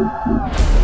Música